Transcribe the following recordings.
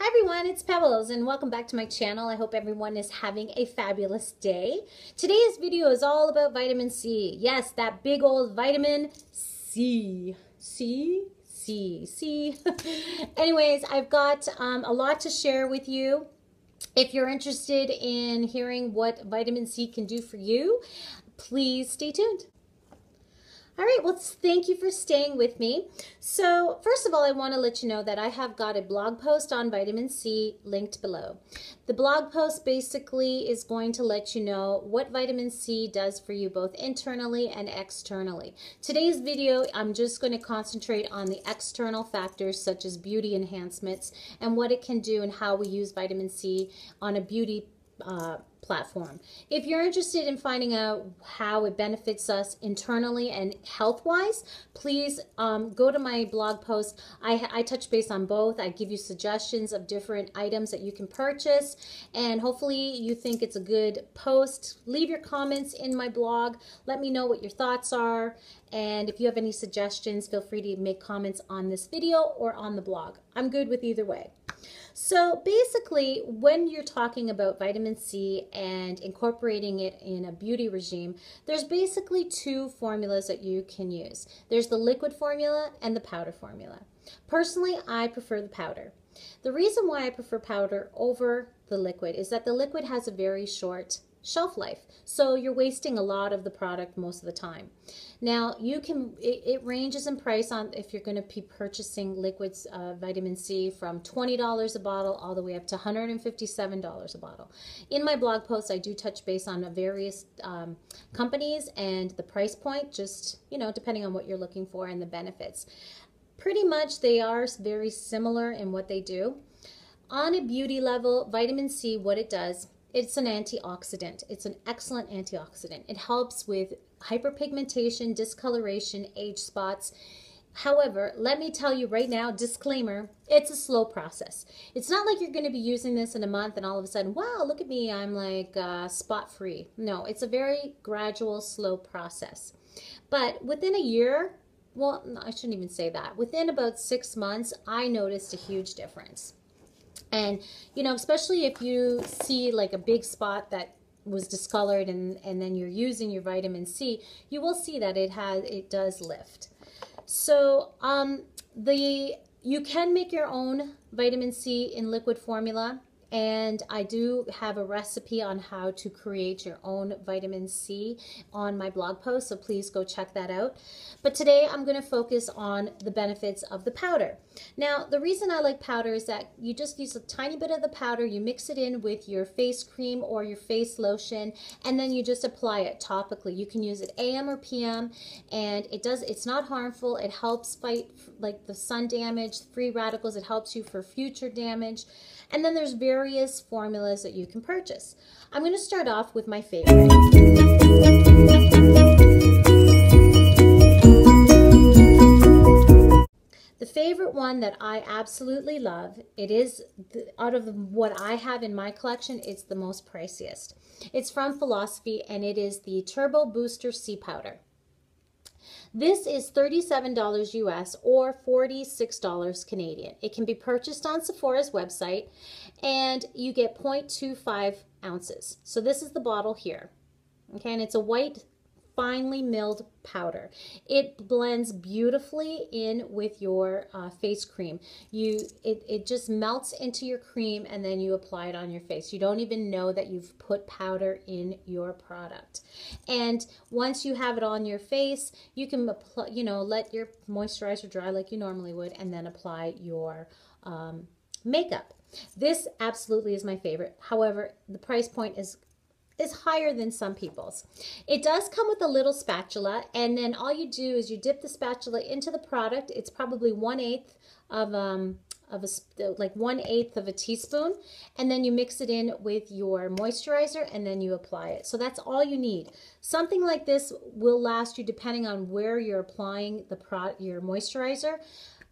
Hi everyone, it's Pebbles and welcome back to my channel. I hope everyone is having a fabulous day. Today's video is all about vitamin C. Yes, that big old vitamin C. C? C. C. Anyways, I've got um, a lot to share with you. If you're interested in hearing what vitamin C can do for you, please stay tuned. All right, well, thank you for staying with me. So first of all, I want to let you know that I have got a blog post on vitamin C linked below. The blog post basically is going to let you know what vitamin C does for you both internally and externally. Today's video, I'm just going to concentrate on the external factors such as beauty enhancements and what it can do and how we use vitamin C on a beauty uh, platform. If you're interested in finding out how it benefits us internally and health-wise, please um, go to my blog post. I, I touch base on both. I give you suggestions of different items that you can purchase, and hopefully you think it's a good post. Leave your comments in my blog. Let me know what your thoughts are, and if you have any suggestions, feel free to make comments on this video or on the blog. I'm good with either way. So basically, when you're talking about vitamin C and incorporating it in a beauty regime, there's basically two formulas that you can use. There's the liquid formula and the powder formula. Personally, I prefer the powder. The reason why I prefer powder over the liquid is that the liquid has a very short shelf life. So you're wasting a lot of the product most of the time. Now you can, it, it ranges in price on if you're going to be purchasing liquids, uh, vitamin C from $20 a bottle all the way up to $157 a bottle. In my blog post, I do touch base on various um, companies and the price point, just, you know, depending on what you're looking for and the benefits. Pretty much they are very similar in what they do. On a beauty level, vitamin C, what it does, it's an antioxidant. It's an excellent antioxidant. It helps with hyperpigmentation, discoloration, age spots. However, let me tell you right now, disclaimer, it's a slow process. It's not like you're going to be using this in a month and all of a sudden, wow, look at me, I'm like uh, spot free. No, it's a very gradual, slow process. But within a year, well, I shouldn't even say that. Within about six months, I noticed a huge difference. And, you know, especially if you see like a big spot that was discolored and, and then you're using your vitamin C, you will see that it has, it does lift. So, um, the, you can make your own vitamin C in liquid formula and I do have a recipe on how to create your own vitamin C on my blog post, so please go check that out. But today I'm going to focus on the benefits of the powder. Now, the reason I like powder is that you just use a tiny bit of the powder, you mix it in with your face cream or your face lotion, and then you just apply it topically. You can use it AM or PM, and it does. it's not harmful. It helps fight like the sun damage, free radicals. It helps you for future damage. And then there's various formulas that you can purchase. I'm going to start off with my favorite. The favorite one that I absolutely love, it is, out of what I have in my collection, it's the most priciest. It's from Philosophy and it is the Turbo Booster C Powder. This is $37 US or $46 Canadian. It can be purchased on Sephora's website and you get 0.25 ounces. So this is the bottle here. Okay, and it's a white finely milled powder. It blends beautifully in with your uh, face cream. You, it, it just melts into your cream and then you apply it on your face. You don't even know that you've put powder in your product. And once you have it on your face, you can apply, you know, let your moisturizer dry like you normally would and then apply your um, makeup. This absolutely is my favorite. However, the price point is is higher than some people's. It does come with a little spatula, and then all you do is you dip the spatula into the product. It's probably one eighth of um of a like one eighth of a teaspoon, and then you mix it in with your moisturizer, and then you apply it. So that's all you need. Something like this will last you depending on where you're applying the pro your moisturizer.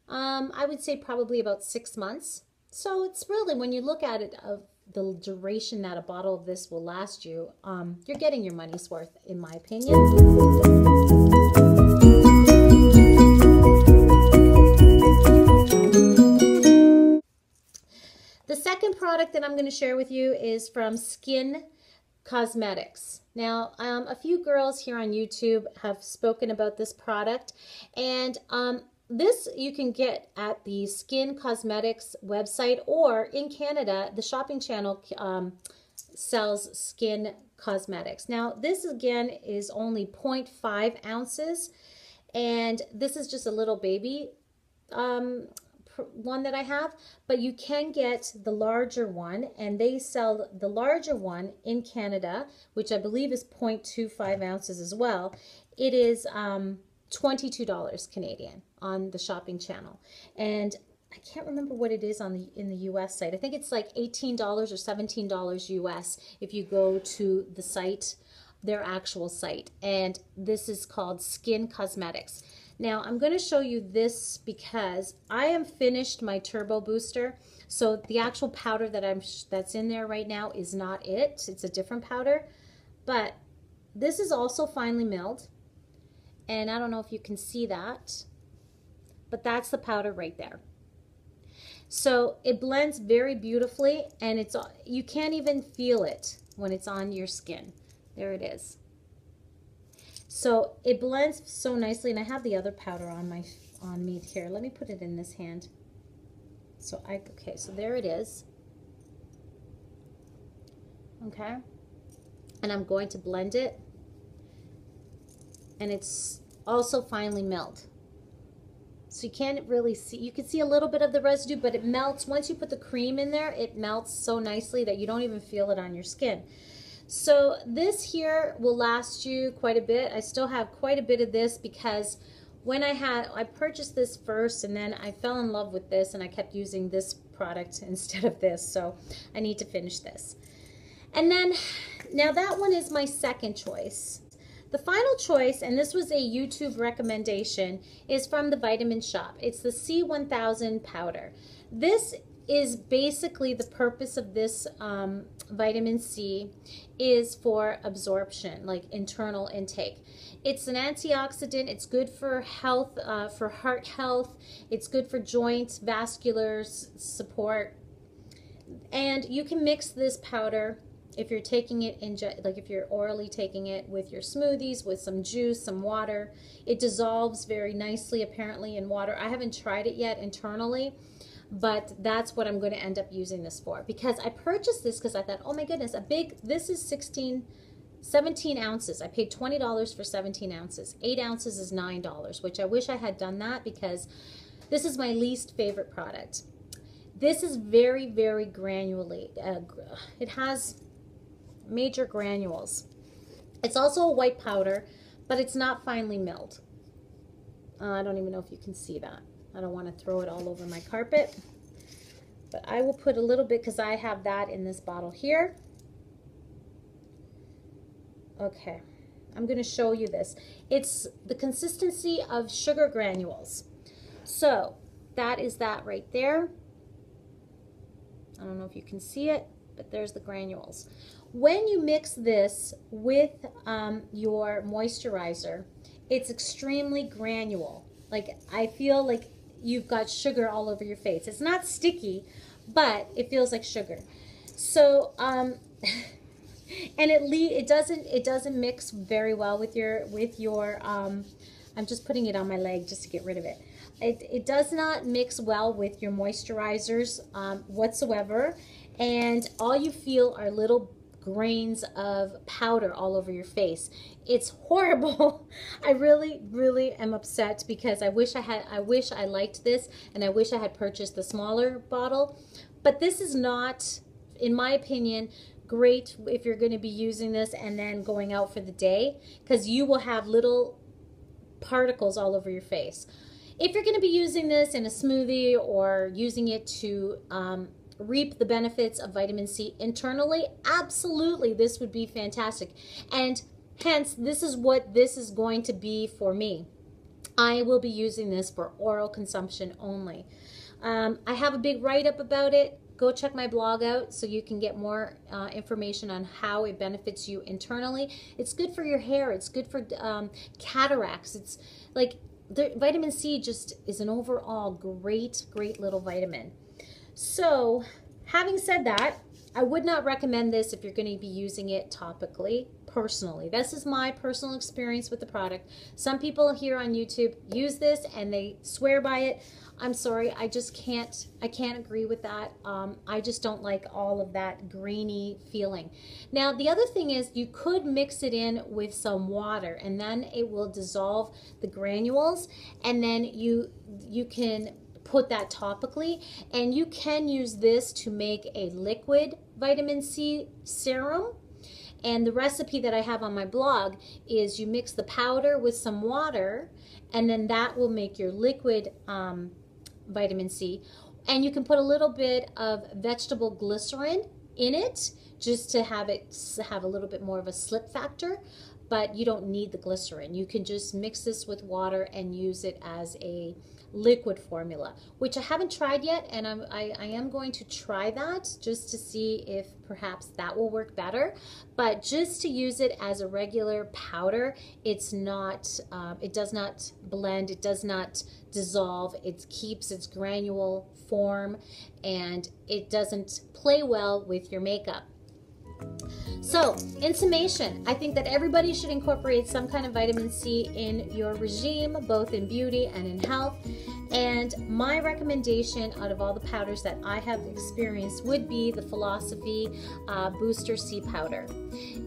Um, I would say probably about six months. So it's really when you look at it of the duration that a bottle of this will last you, um, you're getting your money's worth, in my opinion. The second product that I'm going to share with you is from Skinn Cosmetics. Now, um, a few girls here on YouTube have spoken about this product, and um, this you can get at the Skinn Cosmetics website or in Canada, the shopping channel um, sells Skinn Cosmetics. Now, this again is only 0.5 ounces, and this is just a little baby um, one that I have, but you can get the larger one, and they sell the larger one in Canada, which I believe is 0.25 ounces as well. It is um, $22 Canadian on the shopping channel. And I can't remember what it is on the in the US site. I think it's like $18 or $17 US if you go to the site, their actual site. And this is called Skinn Cosmetics. Now I'm going to show you this because I am finished my turbo booster. So the actual powder that I'm that's in there right now is not it. It's a different powder. But this is also finely milled. And I don't know if you can see that. But that's the powder right there. So it blends very beautifully and it's you can't even feel it when it's on your skin. There it is. So it blends so nicely, and I have the other powder on my on me here. Let me put it in this hand. So I okay, so there it is. Okay. And I'm going to blend it. And it's also finely milled. So you can't really see, you can see a little bit of the residue, but it melts. Once you put the cream in there, it melts so nicely that you don't even feel it on your skin. So this here will last you quite a bit. I still have quite a bit of this because when I had, I purchased this first and then I fell in love with this and I kept using this product instead of this. So I need to finish this. And then, now that one is my second choice. The final choice, and this was a YouTube recommendation, is from the Vitamin Shoppe. It's the C1000 powder. This is basically the purpose of this um, vitamin C is for absorption, like internal intake. It's an antioxidant. It's good for health, uh, for heart health. It's good for joints, vascular support. And you can mix this powder if you're taking it in, like if you're orally taking it with your smoothies, with some juice, some water. It dissolves very nicely apparently in water. I haven't tried it yet internally but that's what I'm going to end up using this for because I purchased this because I thought, oh my goodness, a big, this is 16, 17 ounces. I paid $20 for 17 ounces. 8 ounces is $9, which I wish I had done that because this is my least favorite product. This is very, very granulate. Uh, it has major granules. It's also a white powder, but it's not finely milled. Uh, I don't even know if you can see that. I don't want to throw it all over my carpet. But I will put a little bit because I have that in this bottle here. Okay, I'm going to show you this. It's the consistency of sugar granules. So that is that right there. I don't know if you can see it, but there's the granules. When you mix this with um, your moisturizer, it's extremely granule. Like I feel like you've got sugar all over your face. It's not sticky, but it feels like sugar. So, um, and it le it doesn't it doesn't mix very well with your with your um, I'm just putting it on my leg just to get rid of it. It, it does not mix well with your moisturizers um, whatsoever and all you feel are little grains of powder all over your face. It's horrible. I really, really am upset because I wish I had, I wish I liked this and I wish I had purchased the smaller bottle. But this is not, in my opinion, great if you're going to be using this and then going out for the day because you will have little particles all over your face. If you're going to be using this in a smoothie or using it to um, reap the benefits of vitamin C internally, absolutely this would be fantastic. And hence, this is what this is going to be for me. I will be using this for oral consumption only. Um, I have a big write-up about it. Go check my blog out so you can get more uh, information on how it benefits you internally. It's good for your hair. It's good for um, cataracts. It's like the, vitamin C just is an overall great, great little vitamin. So having said that, I would not recommend this if you're going to be using it topically personally. This is my personal experience with the product. Some people here on YouTube use this and they swear by it. I'm sorry, I just can't, I can't agree with that. Um, I just don't like all of that grainy feeling. Now, the other thing is you could mix it in with some water and then it will dissolve the granules and then you, you can put that topically and you can use this to make a liquid vitamin C serum and the recipe that I have on my blog is you mix the powder with some water and then that will make your liquid um, vitamin C. And you can put a little bit of vegetable glycerin in it just to have it have a little bit more of a slip factor but you don't need the glycerin. You can just mix this with water and use it as a liquid formula, which I haven't tried yet, and I'm, I, I am going to try that just to see if perhaps that will work better. But just to use it as a regular powder, it's not, uh, it does not blend, it does not dissolve, it keeps its granule form, and it doesn't play well with your makeup. So, in summation, I think that everybody should incorporate some kind of vitamin C in your regime, both in beauty and in health. And my recommendation out of all the powders that I have experienced would be the Philosophy uh, Booster C powder.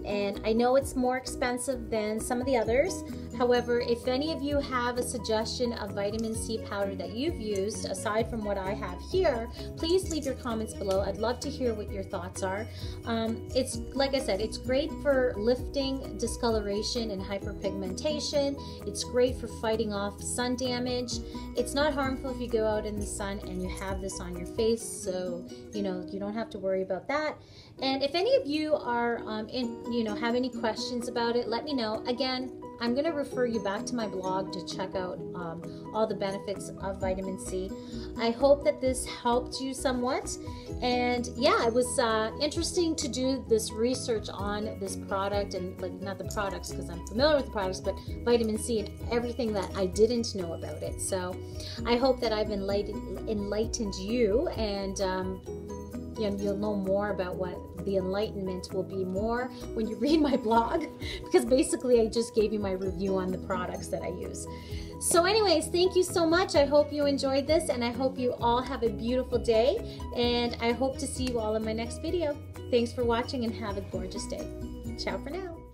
And I know it's more expensive than some of the others. However, if any of you have a suggestion of vitamin C powder that you've used, aside from what I have here, please leave your comments below. I'd love to hear what your thoughts are. Um, it's, like I said, it's great for lifting discoloration and hyperpigmentation. It's great for fighting off sun damage. It's not harmful if you go out in the sun and you have this on your face, so you know you don't have to worry about that. And if any of you are um, in, you know, have any questions about it, let me know. Again, I'm going to refer you back to my blog to check out um, all the benefits of vitamin C. I hope that this helped you somewhat. And yeah, it was uh, interesting to do this research on this product and like not the products because I'm familiar with the products, but vitamin C and everything that I didn't know about it. So I hope that I've enlightened, enlightened you and um, you'll know more about what the enlightenment will be more when you read my blog because basically I just gave you my review on the products that I use. So anyways, thank you so much. I hope you enjoyed this and I hope you all have a beautiful day and I hope to see you all in my next video. Thanks for watching and have a gorgeous day. Ciao for now.